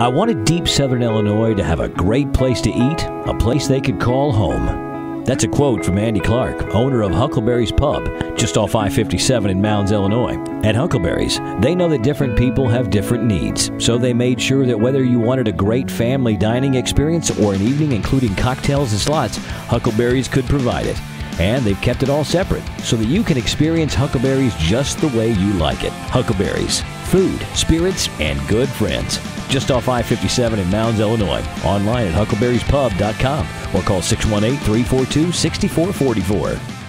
I wanted deep southern Illinois to have a great place to eat, a place they could call home. That's a quote from Andy Clark, owner of Huckleberry's Pub, just off I 57 in Mounds, Illinois. At Huckleberry's, they know that different people have different needs, so they made sure that whether you wanted a great family dining experience or an evening including cocktails and slots, Huckleberry's could provide it. And they've kept it all separate so that you can experience Huckleberry's just the way you like it. Huckleberry's, food, spirits, and good friends. Just off I 57 in Mounds, Illinois. Online at huckleberryspub.com or call 618 342 6444.